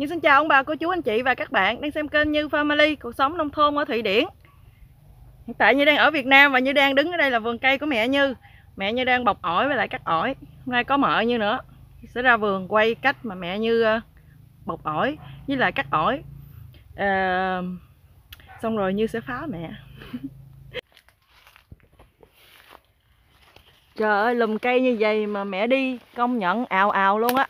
Như xin chào ông bà, cô chú, anh chị và các bạn đang xem kênh Như Family, cuộc sống nông thôn ở Thụy Điển. Hiện tại Như đang ở Việt Nam và Như đang đứng ở đây là vườn cây của mẹ Như. Mẹ Như đang bọc ổi với lại cắt ổi. Hôm nay có mợ Như nữa. Sẽ ra vườn quay cách mà mẹ Như ờ, bọc ổi với lại cắt ổi. à, xong rồi Như sẽ phá mẹ. Trời ơi, lùm cây như vậy mà mẹ đi công nhận ào ào luôn á.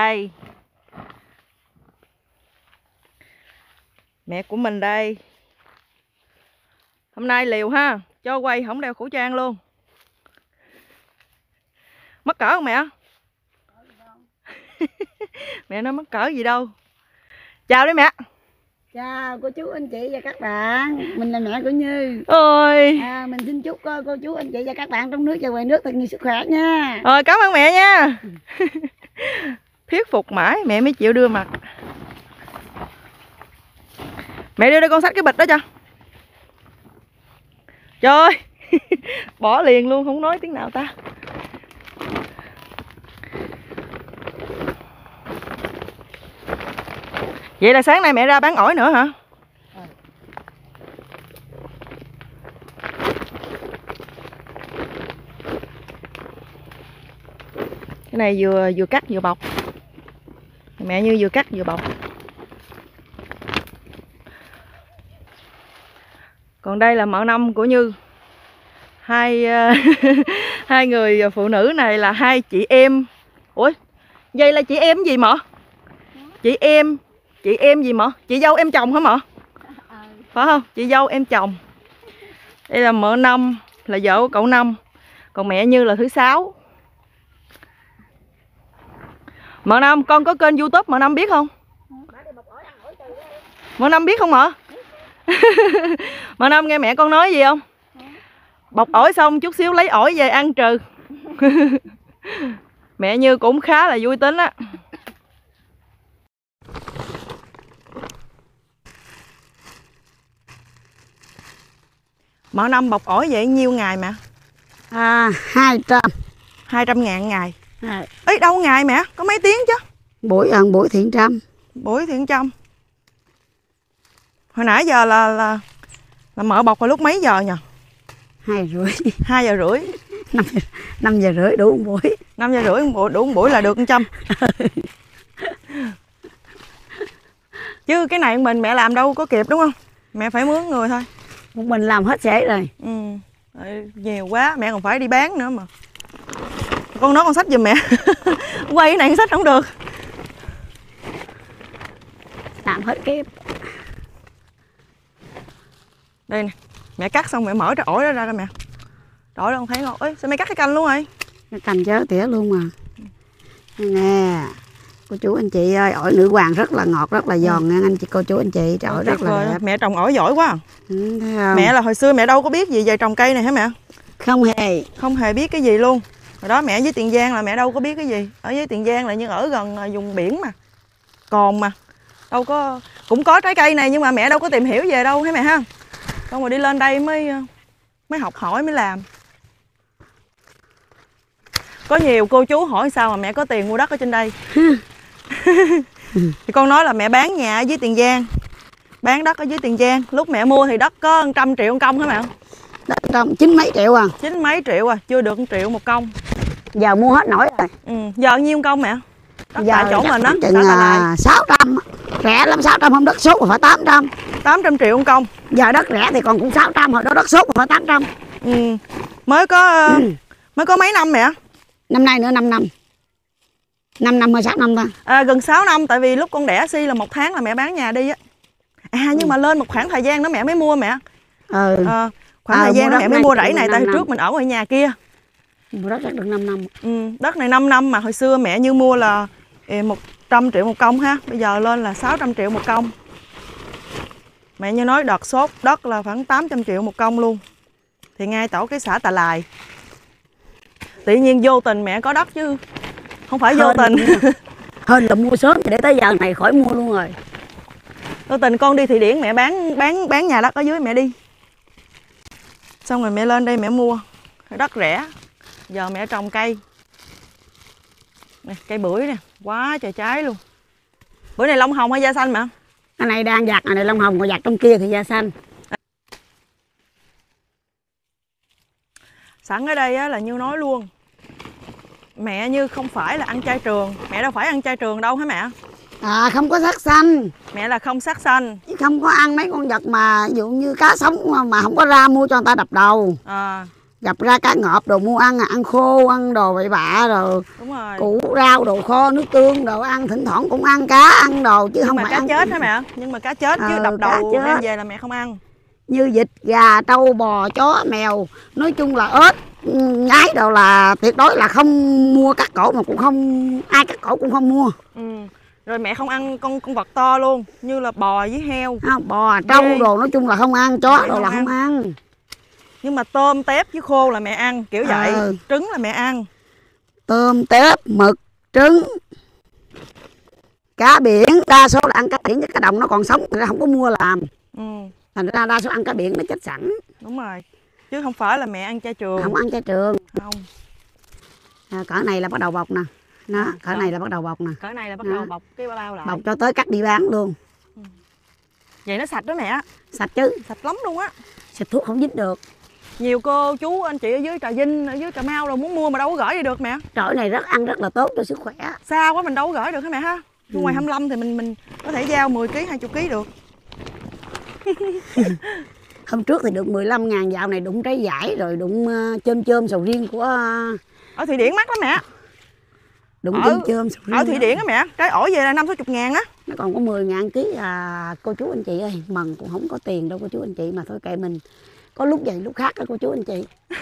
Đây. Mẹ của mình đây. Hôm nay liều ha, cho quay không đeo khẩu trang luôn. Mắc cỡ không mẹ? mẹ nói mắc cỡ gì đâu. Chào đi mẹ. Chào cô chú anh chị và các bạn Mình là mẹ của Như Ôi. à, Mình xin chúc cô, cô chú anh chị và các bạn trong nước và ngoài nước thật nhiều sức khỏe nha Rồi cảm ơn mẹ nha. Thuyết phục mãi, mẹ mới chịu đưa mặt. Mẹ đưa đây con sách cái bịch đó cho. Trời ơi. Bỏ liền luôn, không nói tiếng nào ta. Vậy là sáng nay mẹ ra bán ổi nữa hả? Cái này vừa vừa cắt vừa bọc. Mẹ như vừa cắt vừa bọc. Còn đây là mợ năm của Như. Hai ờ, hai người phụ nữ này là hai chị em. Ủa, vậy là chị em gì mợ? Chị em, chị em gì mợ? Chị dâu em chồng hả mợ? Phải không? Chị dâu em chồng. Đây là mợ năm là vợ của cậu năm. Còn mẹ Như là thứ sáu. Mợ Năm con có kênh youtube Mợ Năm biết không? Mợ Năm biết không mợ? Mợ Năm nghe mẹ con nói gì không? Bọc ổi xong chút xíu lấy ổi về ăn trừ Mẹ Như cũng khá là vui tính á Mợ Năm bọc ổi vậy nhiêu ngày mẹ? à, 200 200 ngàn ngày à, Ấy đâu ngày mẹ? Có mấy tiếng chứ? Buổi ăn buổi thiện trăm. Buổi thì trăm. Hồi nãy giờ là là là mở bọc vào lúc mấy giờ nhỉ hai rưỡi. Hai giờ rưỡi. Năm, năm giờ rưỡi đủ một buổi. Năm giờ rưỡi đủ một buổi là được một trăm. Chứ cái này mình mẹ làm đâu có kịp đúng không? Mẹ phải mướn người thôi. Một mình làm hết trễ rồi. Ừ. Rồi, nhiều quá mẹ còn phải đi bán nữa mà con nói con sách giùm mẹ. Quay cái này con sách không được. Làm hết kịp đây nè mẹ cắt xong mẹ mở cái ổi đó ra ra mẹ. Ổi đó con thấy không ơi sao mẹ cắt cái canh luôn rồi Cái cành chớ tỉa luôn mà nè cô chú anh chị ơi ổi nữ hoàng rất là ngọt rất là giòn nha anh chị cô chú anh chị trời ơi, rất là đẹp. Mẹ trồng ổi giỏi quá ừ, thấy không? mẹ là hồi xưa mẹ đâu có biết gì về trồng cây này hả mẹ? Không hề. Không hề biết cái gì luôn hồi đó mẹ với tiền giang là mẹ đâu có biết cái gì. Ở với tiền giang là như ở gần à, vùng biển mà. Còn mà đâu có cũng có trái cây này nhưng mà mẹ đâu có tìm hiểu về đâu thấy mẹ ha? Xong rồi đi lên đây mới ờ, mới học hỏi mới làm. Có nhiều cô chú hỏi sao mà mẹ có tiền mua đất ở trên đây. Thì con nói là mẹ bán nhà ở dưới tiền giang. Bán đất ở dưới tiền giang. Lúc mẹ mua thì đất có một trăm triệu một công hả mẹ Đất trong chín mấy triệu à? Chín mấy triệu à? Chưa được một triệu một công. Giờ mua hết nổi rồi. Ừ. giờ nhiêu công mẹ? Đất giờ tại chỗ mình á chừng Lài là 600 rẻ lắm 600 không đất sốt mà phải 800 tám trăm triệu một công. Giờ đất rẻ thì còn cũng 600 hồi đó đất sốt mà phải 800 ừ. mới có ờ, mới có mấy năm mẹ? Năm nay nữa 5 năm. 5 năm hay 6 năm ta? À, gần 6 năm tại vì lúc con đẻ si là một tháng là mẹ bán nhà đi á. À nhưng mà lên một khoảng thời gian đó mẹ mới mua mẹ. Ừ. Ờ, khoảng Ờ, thời gian đó mẹ mới mua rẫy này tại trước mình ở ngoài nhà kia. Mua đất được 5 năm. Ừ. đất này 5 năm mà hồi xưa mẹ như mua là eh, 100 triệu một công ha. Bây giờ lên là 600 triệu một công. Mẹ như nói đợt sốt đất là khoảng 800 triệu một công luôn. Thì ngay tổ cái xã Tà Lài. Tự nhiên vô tình mẹ có đất chứ không phải vô Hên. tình. Hơn là mua sớm để tới giờ này khỏi mua luôn rồi. Vô tình con đi Thụy Điển mẹ bán bán bán nhà đất ở dưới mẹ đi xong rồi mẹ lên đây mẹ mua. Đất rẻ. Giờ mẹ trồng cây. Nè, cây bưởi nè. Quá trời trái luôn. Bưởi này lông hồng hay da xanh mà? Cái này đang giặt này lông hồng còn giặt trong kia thì da xanh. Sẵn ở đây á, là như nói luôn. Mẹ như không phải là ăn chay trường. Mẹ đâu phải ăn chay trường đâu hả mẹ à không có sắc xanh mẹ là không sát xanh chứ không có ăn mấy con vật mà ví dụ như cá sống mà- mà không có ra mua cho người ta đập đầu. À. Gặp ra cá ngọt đồ mua ăn ăn khô ăn đồ bậy bạ rồi đúng rồi. củ rau đồ kho nước tương đồ ăn thỉnh thoảng cũng ăn cá ăn đồ chứ nhưng không mà phải cá ăn chết hả mẹ? Nhưng mà cá chết chứ Ờ, đập cá đầu chết. đem về là mẹ không ăn. Như vịt gà trâu bò chó mèo nói chung là ếch ừ, nhái đồ là tuyệt đối là không mua cắt cổ mà cũng không ai cắt cổ cũng không mua. Ừ. rồi mẹ không ăn con con vật to luôn như là bò với heo. Không, bò trâu Ghê. đồ nói chung là không ăn chó đồ là không ăn. Nhưng mà tôm tép với khô là mẹ ăn kiểu vậy. Ờ. trứng là mẹ ăn. Tôm tép mực trứng. Cá biển đa số là ăn cá biển chứ cá đồng nó còn sống người ta không có mua làm. Ừ. thành ra đa số ăn cá biển nó chết sẵn. Đúng rồi. Chứ không phải là mẹ ăn chay trường. Không ăn chay trường. Không. À, cỡ này là bắt đầu bọc nè nó cỡ này là bắt đầu bọc nè. Cỡ này là bắt Đó. đầu bọc cái bao lại. Bọc cho tới cắt đi bán luôn. Vậy nó sạch đó mẹ. Sạch chứ. Sạch lắm luôn á. Xịt thuốc không dính được. Nhiều cô chú anh chị ở dưới trà vinh ở dưới cà mau rồi muốn mua mà đâu có gửi đi được mẹ. Trời này rất ăn rất là tốt cho sức khỏe. xa quá mình đâu có gửi được hả mẹ ha? Ừ. ngoài 25 thì mình mình có thể giao 10 kg 20 kg được. Hôm trước thì được 15 ngàn dạo này đụng trái giải rồi đụng ờ, chôm chôm sầu riêng của ờ, ở thụy điển mắc lắm mẹ đụng Ở- chôm chôm sầu riêng. ở thụy điển á mẹ trái ổi về là năm sáu chục ngàn á Nó còn có 10 ngàn ký à cô chú anh chị ơi, mần cũng không có tiền đâu cô chú anh chị mà thôi kệ mình. Có lúc vậy lúc khác đó cô chú anh chị.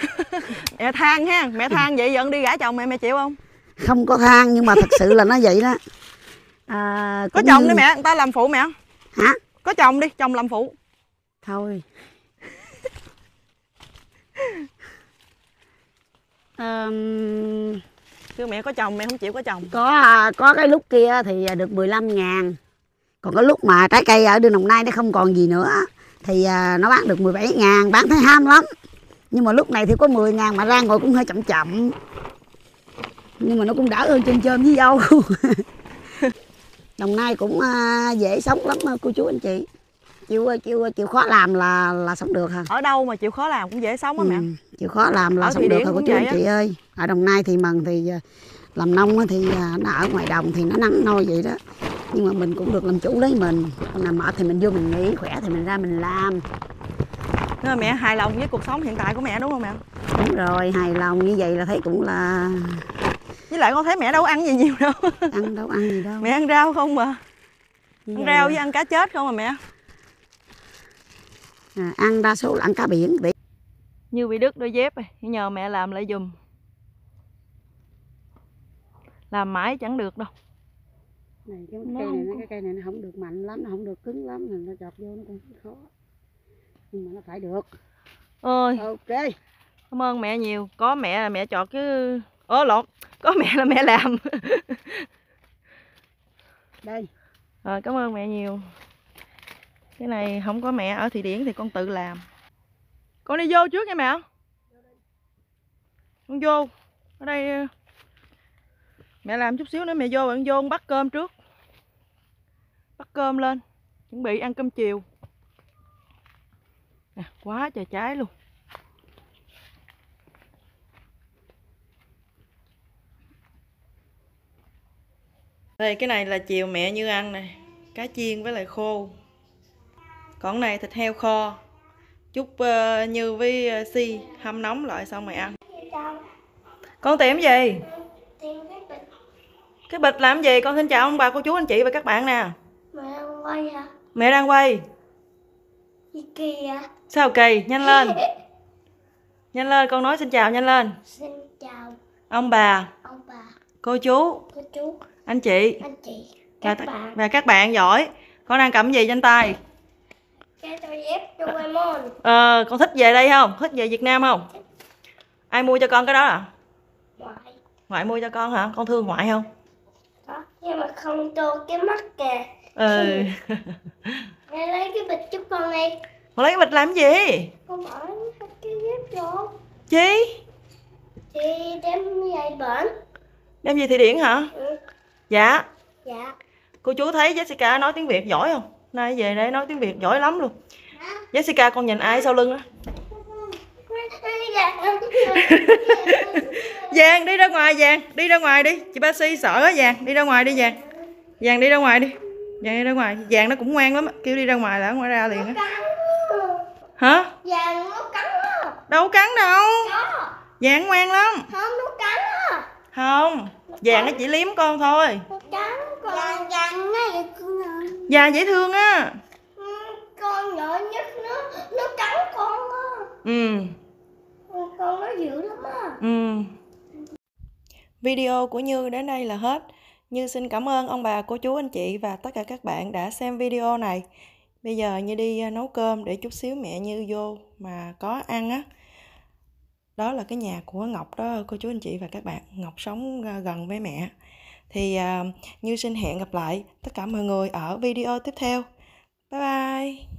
mẹ than ha mẹ than vậy giận đi gả chồng mẹ mẹ chịu không Không có than nhưng mà thật sự là nó vậy đó. À, có chồng như- đi mẹ người ta làm phụ mẹ Hả? có chồng đi chồng làm phụ Thôi. Ờm, kêu mẹ có chồng, mẹ không chịu có chồng. Có à, có cái lúc kia thì được 15 ngàn. Còn cái lúc mà trái cây ở đường Đồng Nai nó không còn gì nữa, thì à, nó bán được 17 ngàn, bán thấy ham lắm. Nhưng mà lúc này thì có 10 ngàn mà ra ngồi cũng hơi chậm chậm. Nhưng mà nó cũng đỡ hơn trên chôm với dâu. Đồng Nai cũng à, dễ sống lắm cô chú anh chị chịu chịu chịu khó làm là là sống được hả? Ở đâu mà chịu khó làm cũng dễ sống á mẹ. Ừ, chịu khó làm là Ở sống được hả cô cũng chú anh chị ơi? Ở Đồng Nai thì mần thì à, làm nông thì à, nó ở ngoài đồng thì nó nắng nôi vậy đó. Nhưng mà mình cũng được làm chủ lấy mình. Còn nào mệt thì mình vô mình nghỉ khỏe thì mình ra mình làm. Mà mẹ hài lòng với cuộc sống hiện tại của mẹ đúng không mẹ? Đúng rồi hài lòng như vậy là thấy cũng là với lại con thấy mẹ đâu ăn gì nhiều đâu. Ăn đâu ăn gì đâu. Mẹ ăn rau không mà? Ăn rau với ăn cá chết không mà mẹ à, ăn đa số là ăn cá biển như bị đứt đôi dép nhờ mẹ làm lại giùm. Làm mãi chẳng được đâu. Này cái Nó cây này nó cái cây này nó không được mạnh lắm nó không được cứng lắm nên nó chọt vô nó cũng khó. Nhưng mà nó phải được. Ơi ok. Cảm ơn mẹ nhiều. Có mẹ là mẹ chọt chứ ớ lộn. Có mẹ là mẹ làm. Đây. Rồi cảm ơn mẹ nhiều cái này không có mẹ ở thụy điển thì con tự làm. Con đi vô trước nha mẹ. Con vô. Ở đây ờ, mẹ làm chút xíu nữa mẹ vô bạn vô con bắt cơm trước. Bắt cơm lên chuẩn bị ăn cơm chiều. À, quá trời trái luôn. Đây cái này là chiều mẹ như ăn này cá chiên với lại khô còn này thịt heo kho. Chút ờ, như với ờ, si hâm nóng lại xong rồi ăn. Con tìm cái gì? Cái bịch làm gì? Con xin chào ông bà cô chú anh chị và các bạn nè. Mẹ đang quay. Hả? mẹ đang quay Gì kìa? sao kỳ? Nhanh lên. Nhanh lên con nói xin chào nhanh lên. Xin chào ông bà. ông bà, cô chú. Cô chú, anh chị. Anh chị, và, các bạn. và các bạn giỏi. Con đang cầm gì trên tay Ờ con thích về đây không thích về việt nam không ai mua cho con cái đó à Ngoại. ngoại mua cho con hả con thương ngoại không Đó. Nhưng mà không tô cái mắt kìa. ừ Mẹ lấy cái bịch giúp con đi. con lấy cái bịch làm gì Con bỏ cái dép vô. chi Thì đem giày bẩn. Em gì Thị Điển hả? Ừ. Dạ. Dạ. Cô chú thấy Jessica nói tiếng Việt giỏi không? Nay về đây nói tiếng Việt giỏi lắm luôn. Jessica con nhìn ai sau lưng á? Vàng đi ra ngoài Vàng, đi ra ngoài đi. Chị ba Si sợ á Vàng, đi ra ngoài đi Vàng. Vàng đi ra ngoài đi. Vàng đi ra ngoài. Vàng nó cũng ngoan lắm kêu đi ra ngoài là nó ngoài ra liền á. Hả? Vàng nó cắn á. Đâu cắn đâu. Có. Vàng ngoan lắm. Không nó cắn á. Không, Vàng nó chỉ liếm con thôi. Nó cắn con. Vàng vàng nó Vàng dễ thương á. Ừ, con nhỏ nhất nó nó cắn con á. Ừ. Con nó dữ lắm á. Ừ. Video của Như đến đây là hết. Như xin cảm ơn ông bà, cô chú, anh chị và tất cả các bạn đã xem video này. Bây giờ Như đi à, nấu cơm để chút xíu mẹ Như vô mà có ăn á. Đó là cái nhà của Ngọc đó cô chú anh chị và các bạn. Ngọc sống à, gần với mẹ. Thì à, Như xin hẹn gặp lại tất cả mọi người ở video tiếp theo. Bye bye.